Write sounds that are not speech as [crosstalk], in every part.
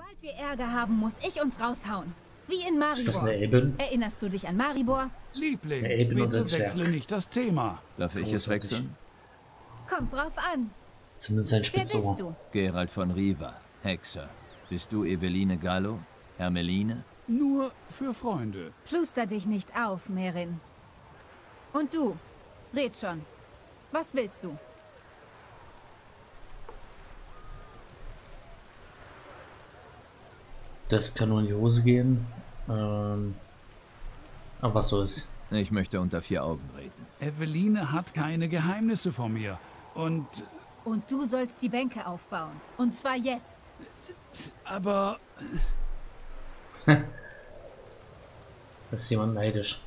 Sobald wir Ärger haben, muss ich uns raushauen. Wie in Ist das Maribor. eine Eben? Erinnerst du dich an Maribor? Liebling, Ja, eben und bitte Zwerg. wechsle nicht das Thema. Darf ich es wechseln? Kommt drauf an. Zumindest ein Wer bist Spitzohr. du? Gerald von Riva, Hexer. Bist du Eveline Gallo? Hermeline? Nur für Freunde. Pluster dich nicht auf, Merin. Und du? Red schon. Was willst du? Das kann nur in die Hose gehen. Ähm, aber was soll's. Ich möchte unter vier Augen reden. Eveline hat keine Geheimnisse vor mir. Und, Und du sollst die Bänke aufbauen. Und zwar jetzt. aber [laughs] Da ist jemand neidisch.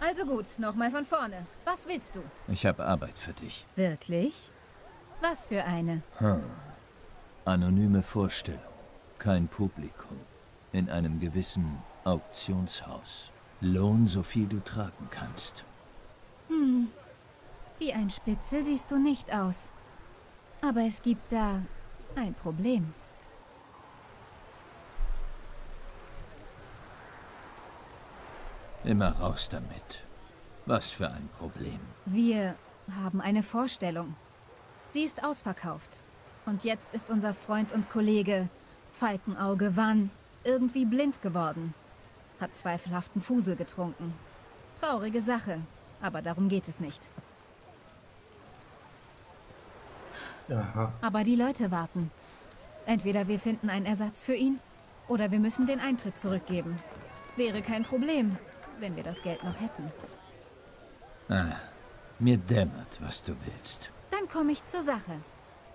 Also gut, nochmal von vorne. Was willst du? Ich habe Arbeit für dich. Wirklich? Was für eine? Anonyme Vorstellung. Kein Publikum. In einem gewissen Auktionshaus. Lohn, so viel du tragen kannst. Wie ein Spitzel siehst du nicht aus. Aber es gibt da ein Problem. Immer raus damit. Was für ein Problem. Wir haben eine Vorstellung. Sie ist ausverkauft. Und jetzt ist unser Freund und Kollege Falkenauge Wann irgendwie blind geworden. Hat zweifelhaften Fusel getrunken. Traurige Sache, aber darum geht es nicht. Aha. Aber die Leute warten. Entweder wir finden einen Ersatz für ihn, oder wir müssen den Eintritt zurückgeben. Wäre kein Problem, wenn wir das Geld noch hätten. Ah, mir dämmert, was du willst. Dann komme ich zur Sache.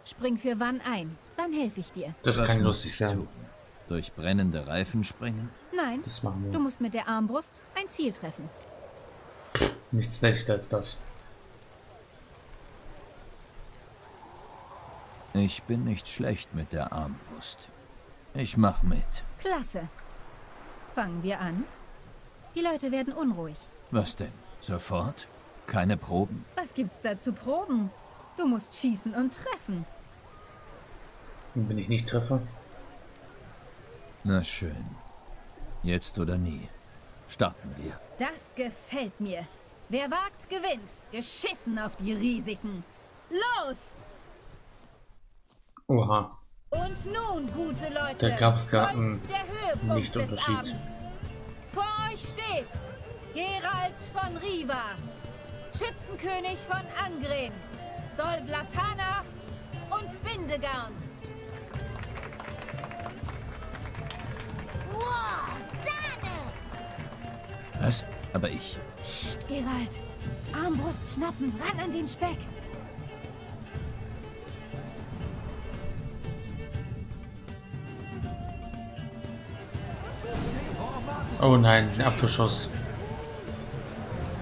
Spring für Wann ein, dann helfe ich dir. Das was kann lustig werden. tun? Durch brennende Reifen springen? Nein, Das machen du wir. musst mit der Armbrust ein Ziel treffen. Nichts leichter als das. Ich bin nicht schlecht mit der Armbrust. Ich mach mit. Klasse. Fangen wir an. Die Leute werden unruhig. Was denn? Sofort? Keine Proben? Was gibt's da zu proben? Du musst schießen und treffen. Und wenn ich nicht treffe, Na schön. Jetzt oder nie. Starten wir. Das gefällt mir. Wer wagt, gewinnt. Geschissen auf die Risiken. Los! oha, Und nun, gute Leute, Da gab's grad einen des Abends. Vor euch steht Gerald von Riva, Schützenkönig von Angren, Dolblatana und Bindegarn. Wow, Sahne! Was? Aber ich. Psst, Gerald. Armbrust schnappen, ran an den Speck. Oh nein, ein Apfelschuss.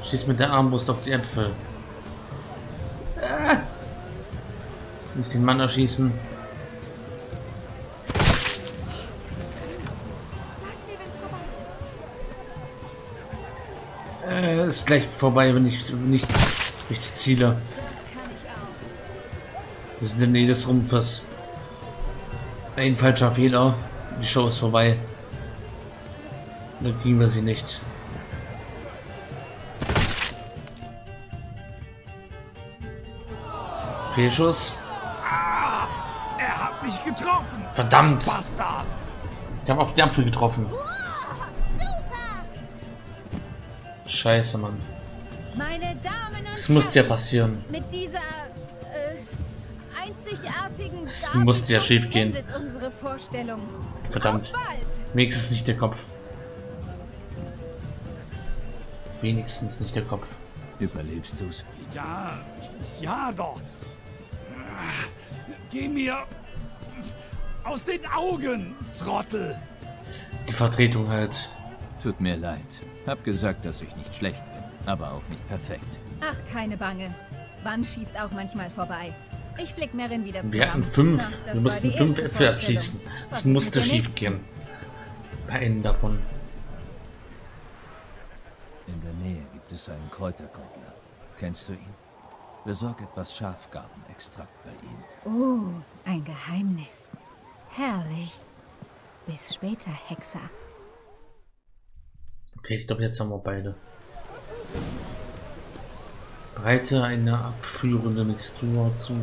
Schieß mit der Armbrust auf die Äpfel. Nicht den Mann erschießen. Äh, ist gleich vorbei, wenn ich nicht richtig ziele. Wir sind in der Nähe des Rumpfes. Ein falscher Fehler. Die Show ist vorbei. Dann kriegen wir sie nicht. Fehlschuss. Hat mich getroffen. Verdammt! Bastard. Ich habe auf die Apfel getroffen. Scheiße, Mann. Meine Damen und Das musste ja passieren. mit dieser äh, einzigartigen Es musste ja schief gehen. endet unsere Vorstellung. Verdammt. Wenigstens nicht der Kopf. Wenigstens nicht der Kopf. Überlebst du's? Ja, ja doch. Geh mir aus den Augen, Trottel. Die Vertretung halt. Tut mir leid. Hab gesagt, dass ich nicht schlecht bin, aber auch nicht perfekt. Ach, keine Bange. Wann schießt auch manchmal vorbei. Ich flick Merin wieder zusammen. Wir hatten fünf. Na, Wir mussten fünf Äpfel abschießen. Mit musste schief gehen. Bei einem davon. In der Nähe gibt es einen Kräuterkundler. Kennst du ihn? Besorg etwas Schafgartenextrakt bei ihm. Oh, ein Geheimnis. Herrlich. Bis später, Hexer. Okay, ich glaube, jetzt haben wir beide. Breite eine abführende Mixtur zu,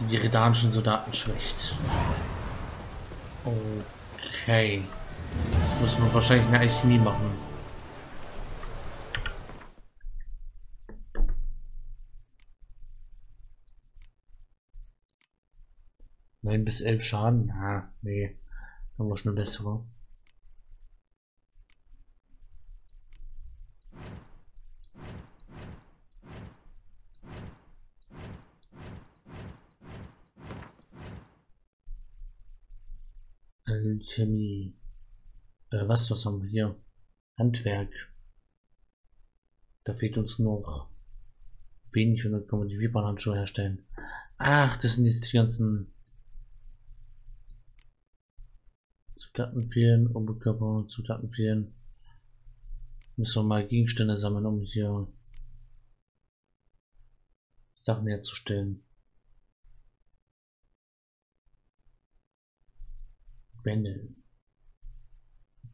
die die redanischen Soldaten schwächt. Okay. Muss man wahrscheinlich eine Alchemie machen. Neun bis elf Schaden? Ah, nee. Haben wir schon eine bessere. Alchemie. Äh, was, was haben wir hier? Handwerk. Da fehlt uns noch wenig und dann können wir die Vibranhandschuhe herstellen. Ach, das sind jetzt die ganzen Zutaten fehlen, Oberkörper, Zutaten fehlen. Müssen wir mal Gegenstände sammeln, um hier Sachen herzustellen. Bändel.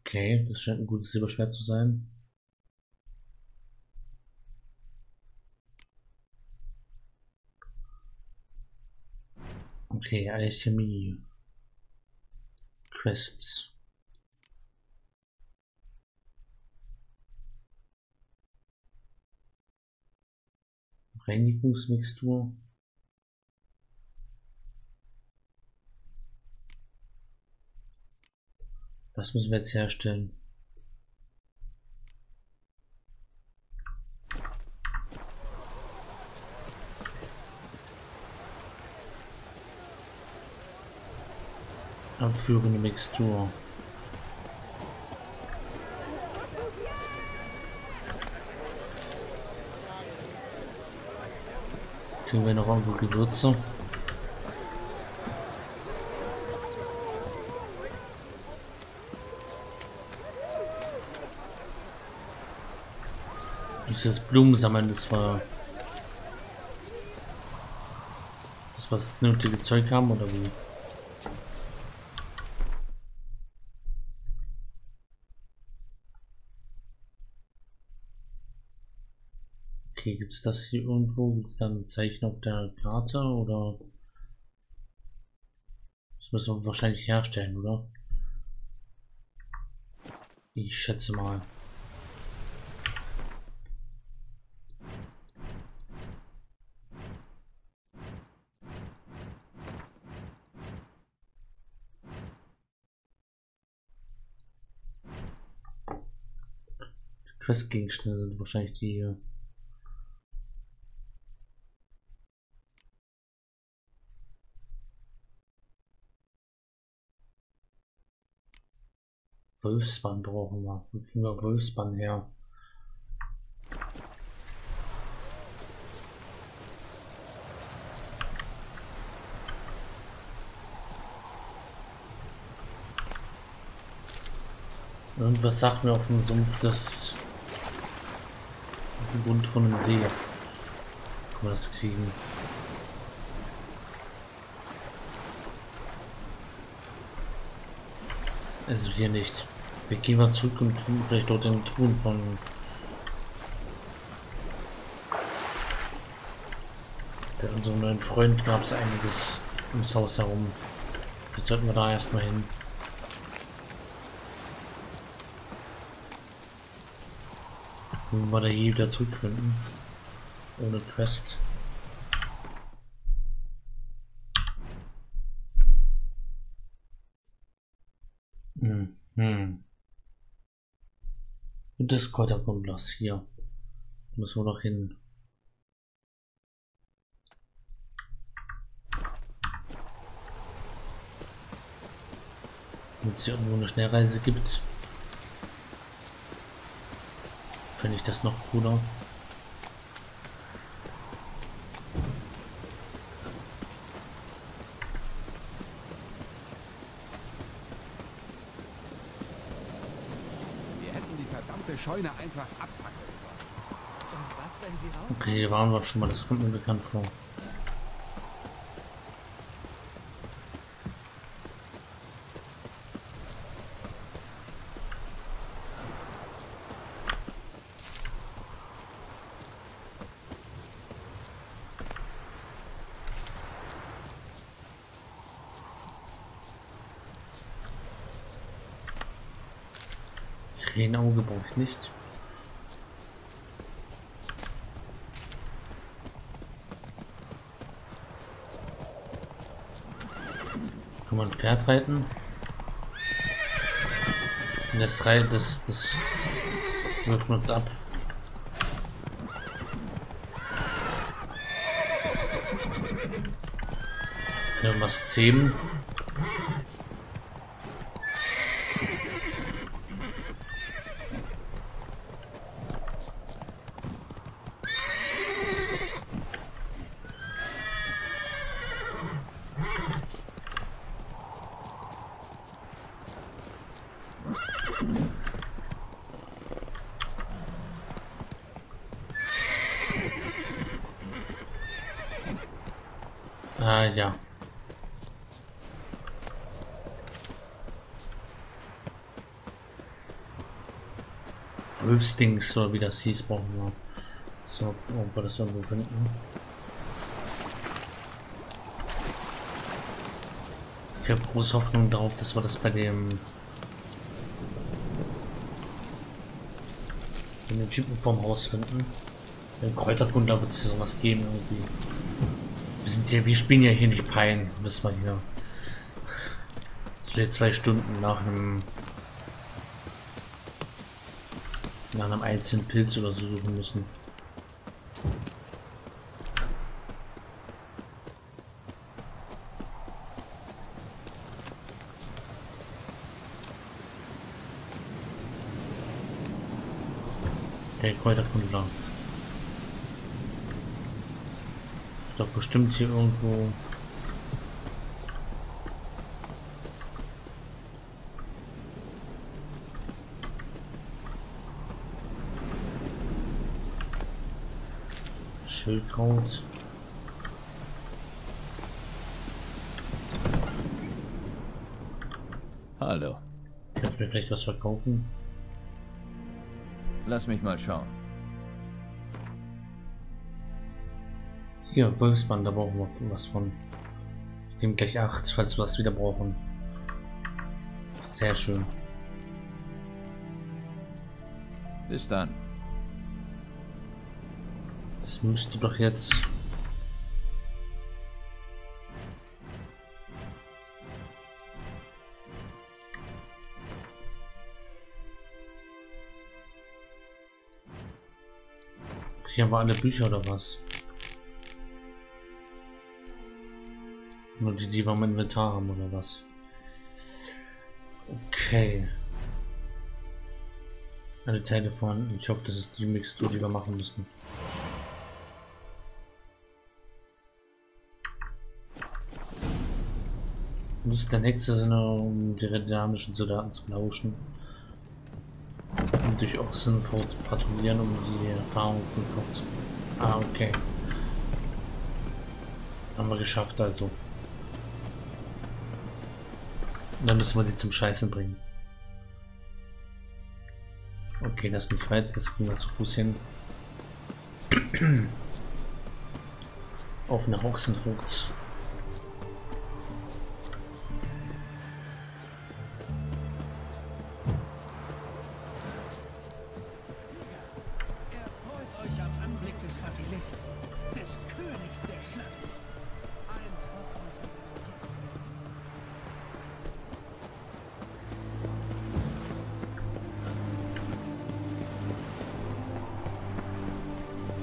Okay, das scheint ein gutes Silberschwert zu sein. Okay, Alchemie. Quests. Reinigungsmixtur. Was müssen wir jetzt herstellen? Abführende Mixtur. Kriegen wir noch irgendwo Gewürze? muss jetzt Blumen sammeln, das war das was nötige Zeug haben oder wie? Okay, gibt es das hier irgendwo? Gibt es da ein Zeichen auf der Karte oder? Das müssen wir wahrscheinlich herstellen, oder? Ich schätze mal. Questgegenstände sind wahrscheinlich die hier. Wolfsbann brauchen wir. Wo kriegen wir Wolfsbann her? Irgendwas sagt mir auf dem Sumpf, dass Bund von einem See. Können wir das kriegen? Also hier nicht. Wir gehen mal zurück und finden vielleicht dort den Truhen von bei unserem neuen Freund gab es einiges ums Haus herum. Jetzt sollten wir da erstmal hin. Wenn wir da je wieder zurückfinden. Ohne Quest. Hm, hm. Und das Kräuterglas hier. Müssen wir noch hin. Wenn es hier irgendwo eine Schnellreise gibt. Finde ich das noch cooler. Wir hätten die verdammte Scheune einfach abfackeln was Okay, hier waren wir schon mal, das kommt mir bekannt vor. Nicht. Kann man ein Pferd reiten? Das reitet, das, das wirft uns ab. Ja, was zähmen. Ah, ja. Wolfsdings, oder wie das hieß, brauchen wir. So, ob wir das irgendwo finden. Ich habe große Hoffnung darauf, dass wir das bei dem in den Typen vom Haus finden. Den Kräuterkundler wird es sowas geben irgendwie. Wir sind ja, wir spielen ja hier nicht Pein, wissen wir hier. Vielleicht zwei Stunden nach einem nach einem einzelnen Pilz oder so suchen müssen. Der Kräuterkundler. Doch bestimmt hier irgendwo. Schildkraut. Hallo. Kannst du mir vielleicht was verkaufen? Lass mich mal schauen. Hier, Wolfsband, da brauchen wir was von. Ich nehme gleich 8, falls wir was wieder brauchen. Sehr schön. Bis dann. Das müsste doch jetzt. Hier haben wir alle Bücher oder was? Nur die, die wir im Inventar haben oder was? Okay. Alle Teile. Ich hoffe, das ist die Mixtur, die wir machen müssen. Lust der Hexe sind, um die redamischen Soldaten zu lauschen. Und durch Ochsenfurt patrouillieren, um die Erfahrung von Kopf zu. Ah, okay. Haben wir geschafft also. Dann müssen wir die zum Scheißen bringen. Okay, das ist nicht weit, das kriegen wir zu Fuß hin. [clears throat] Auf eine Ochsenfurt.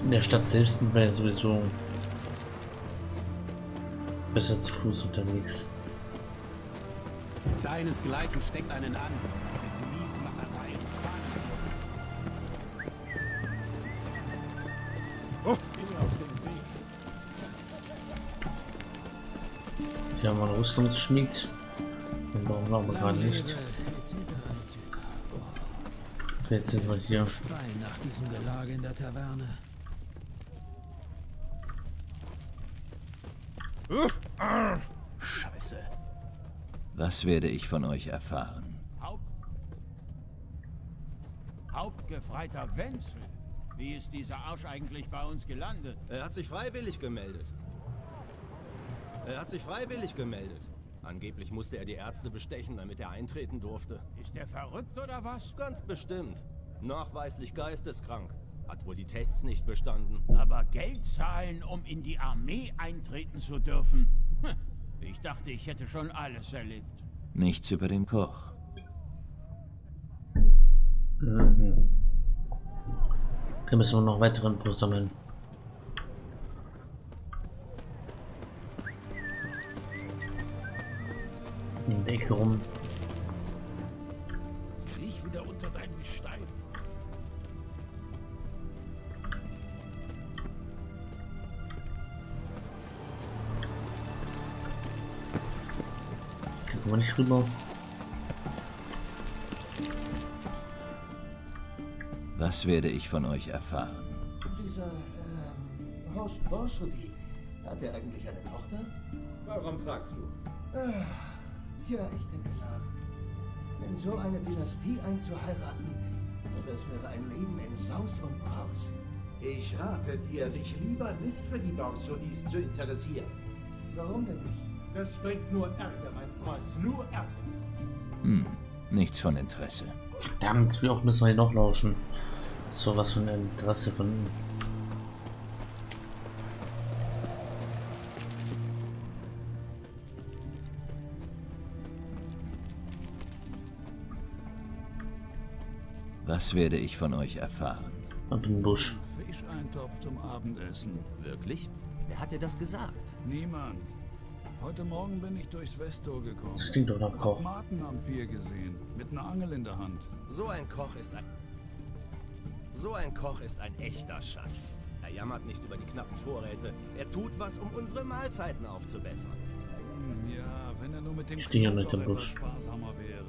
In der Stadt selbst sind wir ja sowieso besser zu Fuß unterwegs. Deines Gleiten steckt einen an. Oh, aus dem Weg. Hier haben wir einen Rüstungsschmied. Den brauchen wir aber gerade nicht. Jetzt sind wir hier. Nach diesem Gelage in der Taverne. Scheiße. Was werde ich von euch erfahren? Haupt... Hauptgefreiter Wenzel. Wie ist dieser Arsch eigentlich bei uns gelandet? Er hat sich freiwillig gemeldet. Er hat sich freiwillig gemeldet. Angeblich musste er die Ärzte bestechen, damit er eintreten durfte. Ist der verrückt oder was? Ganz bestimmt. Nachweislich geisteskrank. Hat wohl die Tests nicht bestanden. Aber Geld zahlen, um in die Armee eintreten zu dürfen? Ich dachte, ich hätte schon alles erlebt. Nichts über den Koch. Mhm. Hier müssen wir noch weitere Infos sammeln. In der Ecke rum. Nicht rüber. Was werde ich von euch erfahren? Dieser ähm, Horst Borsody, hat er eigentlich eine Tochter? Warum fragst du? Ah, tja, ich denke nach. In so eine Dynastie einzuheiraten, das wäre ein Leben in Saus und Braus. Ich rate dir, dich lieber nicht für die Borsodis zu interessieren. Warum denn nicht? Das bringt nur Ärger, mein Freund, nur Ärger. Hm, nichts von Interesse. Verdammt, wie oft müssen wir hier noch lauschen? So was von Interesse von ihm. Was werde ich von euch erfahren? Ab in den Busch. Fischeintopf zum Abendessen. Wirklich? Wer hat dir das gesagt? Niemand. Heute Morgen bin ich durchs Westor gekommen. Das klingt doch nach Koch. Martin am Pier gesehen, mit einer Angel in der Hand. So ein Koch ist ein... So ein Koch ist ein echter Schatz. Er jammert nicht über die knappen Vorräte. Er tut was, um unsere Mahlzeiten aufzubessern. Hm, ja, wenn er nur mit dem Knoblauch mit dem Busch. sparsamer wäre.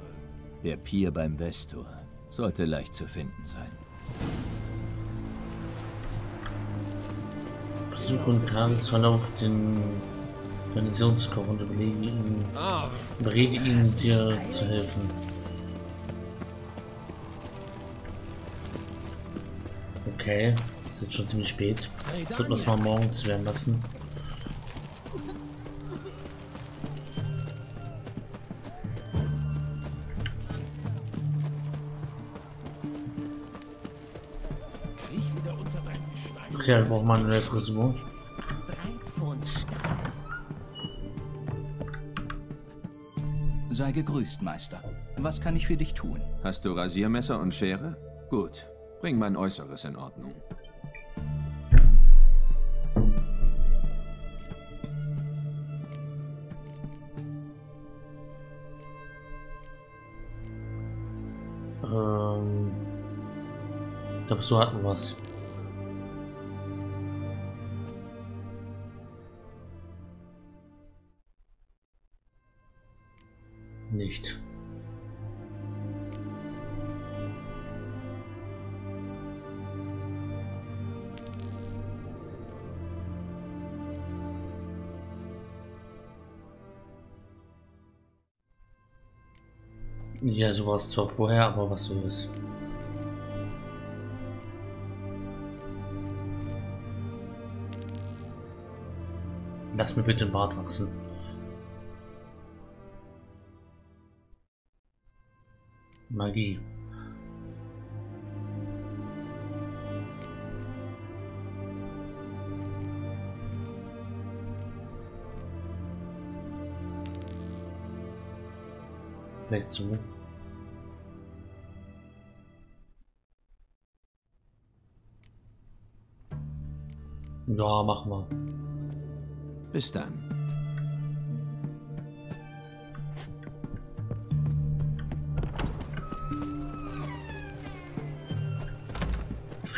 Der Pier beim Vestor sollte leicht zu finden sein. Besuch und Tagesverlauf den Garnisonskoch und überlege ihn, überrede ihn, dir zu helfen. Okay, es ist schon ziemlich spät. Sollten wir es mal morgens werden lassen. Okay, dann brauchen wir eine Frisur. Sei gegrüßt, Meister. Was kann ich für dich tun? Hast du Rasiermesser und Schere? Gut. Bring mein Äußeres in Ordnung. Ähm, ich glaube, so hatten wir es. Ja, so war es zwar vorher, aber was so ist. Lass mir bitte den Bart wachsen. Magie. Vielleicht so. Ja, machen wir. Bis dann.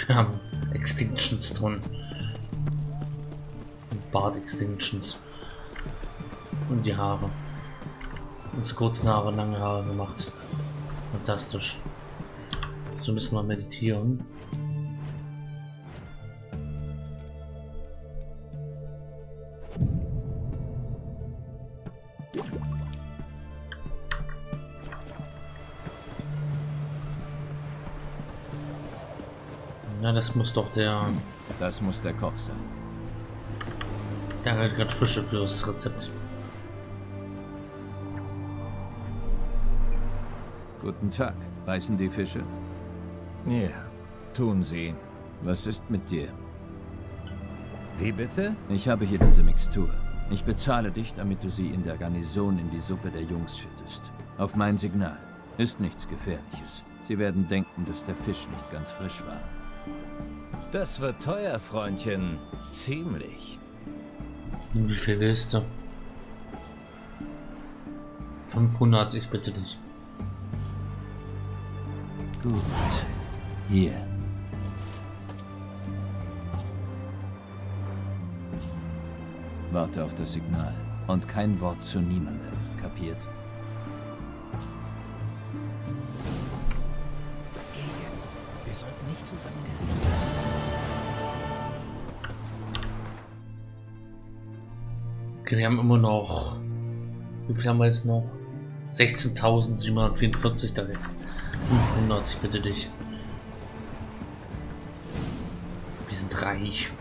Wir haben Extinctions drin. Bart Extinctions. Und die Haare. Uns kurzen Haare, lange Haare gemacht. Fantastisch. So müssen wir meditieren. Ja, das muss doch der. Das muss der Koch sein. Der hat gerade Fische fürs Rezept. Guten Tag. Beißen die Fische? Ja, tun sie. Was ist mit dir? Wie bitte? Ich habe hier diese Mixtur. Ich bezahle dich, damit du sie in der Garnison in die Suppe der Jungs schüttest. Auf mein Signal. Ist nichts Gefährliches. Sie werden denken, dass der Fisch nicht ganz frisch war. Das wird teuer, Freundchen. Ziemlich. Wie viel willst du? 500, ich bitte dich. Gut. Hier. Warte auf das Signal. Und kein Wort zu niemandem. Kapiert? Wir sollten nicht zusammen essen. Okay, wir haben immer noch. Wie viel haben wir jetzt noch? 16.744, da ist 500, ich bitte dich. Wir sind reich.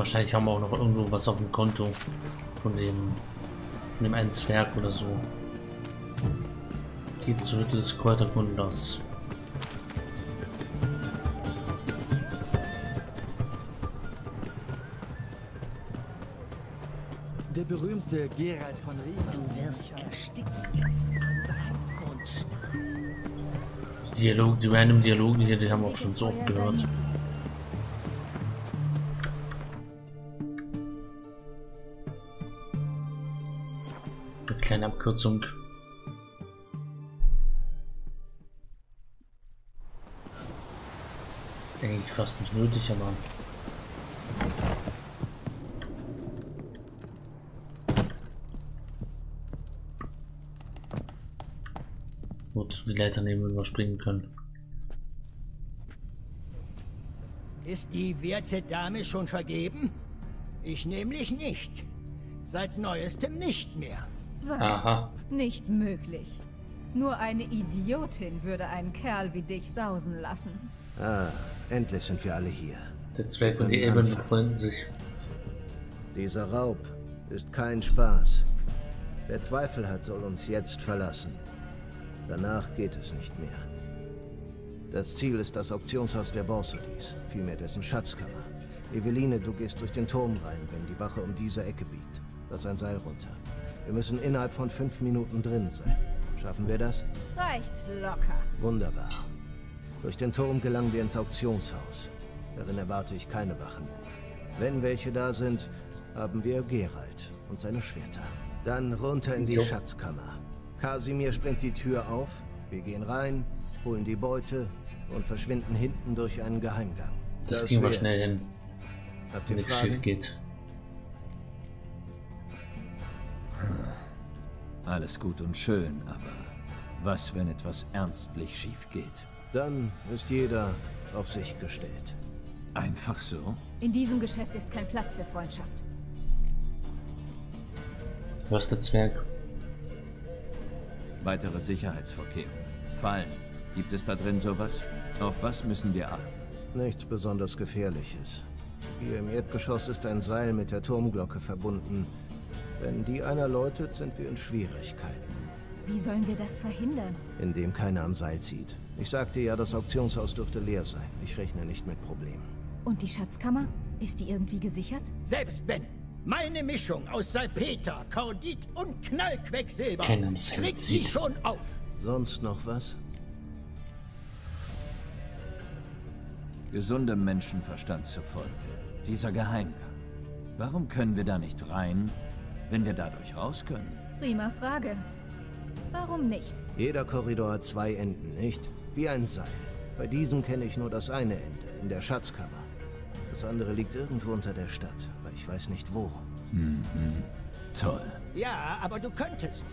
Wahrscheinlich haben wir auch noch irgendwo was auf dem Konto von dem, von dem einen Zwerg oder so. Geht zur Hütte des Kräuterkunders. Der berühmte Gerald von Riva. Du wirst ersticken. Die Dialog, die random Dialoge hier, die haben wir auch schon so oft gehört. Abkürzung. Eigentlich fast nicht nötig, aber wozu die Leiter neben überspringen können. Ist die werte Dame schon vergeben? Ich nämlich nicht. Seit neuestem nicht mehr. Was? Aha. Nicht möglich. Nur eine Idiotin würde einen Kerl wie dich sausen lassen. Ah, endlich sind wir alle hier. Der Zwerg und die anfangen. befreunden sich. Dieser Raub ist kein Spaß. Wer Zweifel hat, soll uns jetzt verlassen. Danach geht es nicht mehr. Das Ziel ist das Auktionshaus der Borsodis, vielmehr dessen Schatzkammer. Eveline, du gehst durch den Turm rein, wenn die Wache um diese Ecke biegt. Lass ein Seil runter. Wir müssen innerhalb von fünf Minuten drin sein. Schaffen wir das? Reicht locker. Wunderbar. Durch den Turm gelangen wir ins Auktionshaus. Darin erwarte ich keine Wachen. Wenn welche da sind, haben wir Gerald und seine Schwerter. Dann runter in die Jo. Schatzkammer. Kasimir springt die Tür auf, wir gehen rein, holen die Beute und verschwinden hinten durch einen Geheimgang. Das, ging mal wär's. schnell hin, Habt wenn ihr Fragen? geht. Alles gut und schön, aber was, wenn etwas ernstlich schief geht? Dann ist jeder auf sich gestellt. Einfach so? In diesem Geschäft ist kein Platz für Freundschaft. Was der Zwerg? Weitere Sicherheitsvorkehrungen. Fallen. Gibt es da drin sowas? Auf was müssen wir achten? Nichts besonders Gefährliches. Hier im Erdgeschoss ist ein Seil mit der Turmglocke verbunden. Wenn die einer läutet, sind wir in Schwierigkeiten, Wie sollen wir das verhindern? indem keiner am Seil zieht. Ich sagte ja, das Auktionshaus dürfte leer sein. Ich rechne nicht mit Problemen. Und die Schatzkammer? Ist die irgendwie gesichert? Selbst wenn. Meine Mischung aus Salpeter, Kordit und Knallquecksilber kriegt sie schon auf. Sonst noch was? Gesundem Menschenverstand zufolge. Dieser Geheimgang. Warum können wir da nicht rein, wenn wir dadurch raus können? Prima Frage. Warum nicht? Jeder Korridor hat zwei Enden, nicht? Wie ein Seil. Bei diesem kenne ich nur das eine Ende, in der Schatzkammer. Das andere liegt irgendwo unter der Stadt, aber ich weiß nicht wo. Toll. Ja, aber du könntest.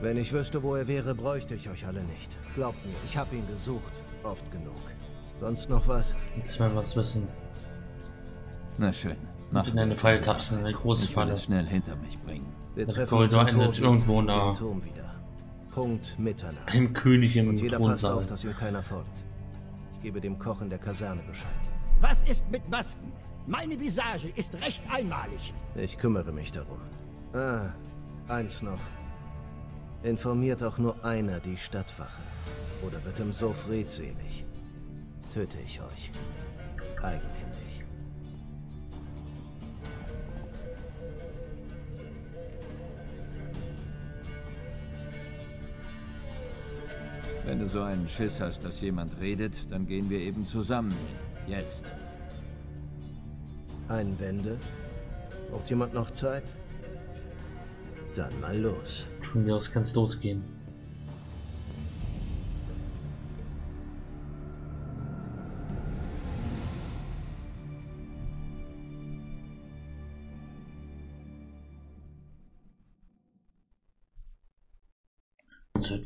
Wenn ich wüsste, wo er wäre, bräuchte ich euch alle nicht. Glaubt mir, ich habe ihn gesucht. Oft genug. Sonst noch was? Jetzt werden wir was wissen. Na schön. Und in eine Falle tapsen, eine große Falle. das schnell hinter mich bringen. Wir Der treffen uns Korridor im endet Tor irgendwo im da. Turm wieder. Punkt Mitternacht. Ein König im Und jeder passt auf, dass ihm keiner folgt. Ich gebe dem Koch in der Kaserne Bescheid. Was ist mit Masken? Meine Visage ist recht einmalig. Ich kümmere mich darum. Ah, eins noch. Informiert auch nur einer die Stadtwache. Oder wird im Sof redselig. Töte ich euch. Eigenhändig. Wenn du so einen Schiss hast, dass jemand redet, dann gehen wir eben zusammen hin. Jetzt. Einwände? Braucht jemand noch Zeit? Dann mal los. Von mir aus kann es losgehen.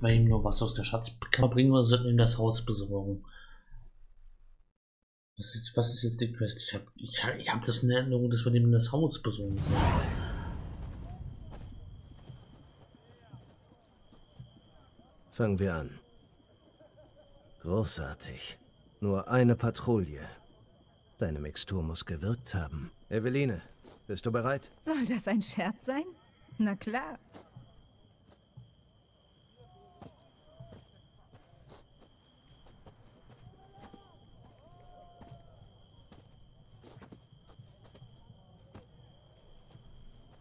Wir ihm nur was aus der Schatzkammer bringen oder sollten wir ihm das Haus besorgen? Was ist, was ist jetzt die Quest? Ich habe ich hab, ich hab das in Erinnerung, dass wir ihm das Haus besorgen sollen. Fangen wir an. Großartig. Nur eine Patrouille. Deine Mixtur muss gewirkt haben. Eveline, bist du bereit? Soll das ein Scherz sein? Na klar.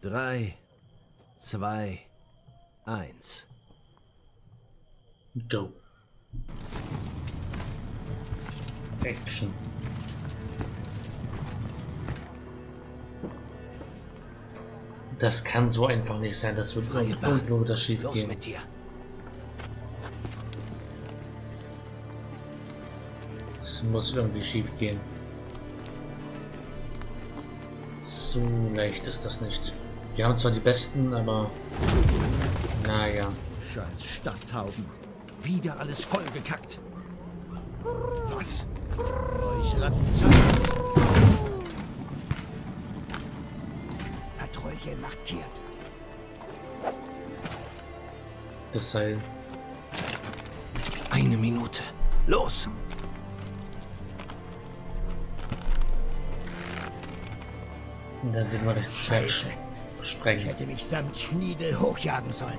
Drei, zwei, eins. Go. Action. Das kann so einfach nicht sein, das wird Freie irgendwo wieder schief Los gehen. mit dir. Es muss irgendwie schief gehen. So leicht ist das nicht. Wir haben zwar die besten, aber naja. Scheiß Stadttauben. Wieder alles vollgekackt. Was? Euch Rattenzahn. Patrouille markiert. Das Seil. Eine Minute. Los! Und dann sehen wir den Zwerg Scheiße. Ich sprengen. hätte mich samt Schniedel hochjagen sollen.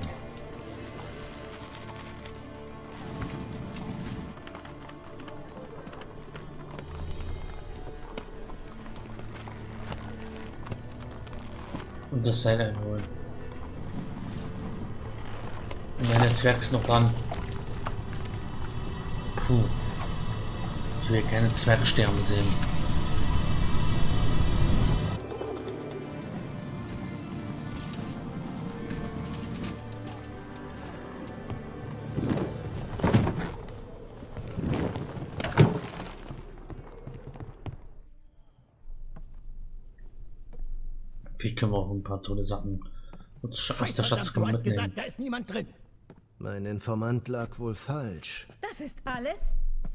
Und das Seil einholen. Und der Zwerg ist noch dran. Puh. Ich will keine Zwerge sterben sehen. Wie können wir auch ein paar tolle Sachen aus der Schatzkammer mitnehmen? gesagt, da ist niemand drin. Mein Informant lag wohl falsch. Das ist alles?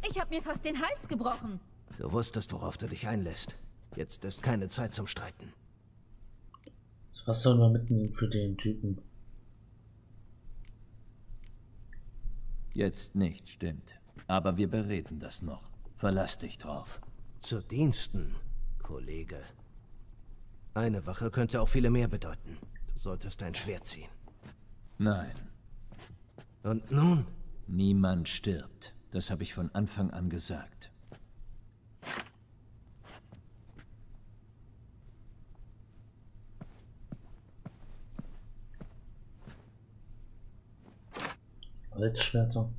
Ich habe mir fast den Hals gebrochen. Du wusstest, worauf du dich einlässt. Jetzt ist keine Zeit zum Streiten. Was sollen wir mitnehmen für den Typen? Jetzt nicht, stimmt. Aber wir bereden das noch. Verlass dich drauf. Zu Diensten, Kollege. Eine Wache könnte auch viele mehr bedeuten. Du solltest dein Schwert ziehen. Nein, Und nun? niemand stirbt. Das habe ich von Anfang an gesagt. Holzschwerter.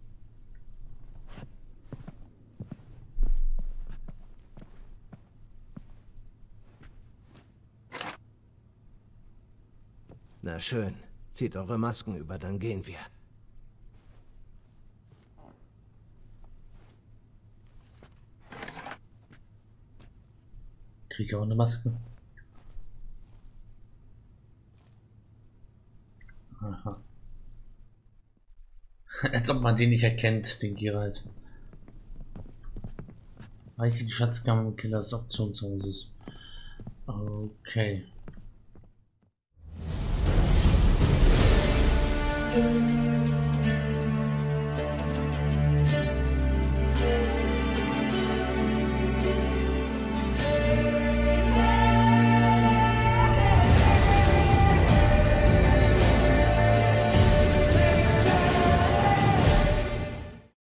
Na schön. Zieht eure Masken über, dann gehen wir. Krieg ich auch eine Maske? Aha. [laughs] Als ob man den nicht erkennt, den Geralt. Reiche die Schatzkammer im Keller des Auktionshauses. Okay.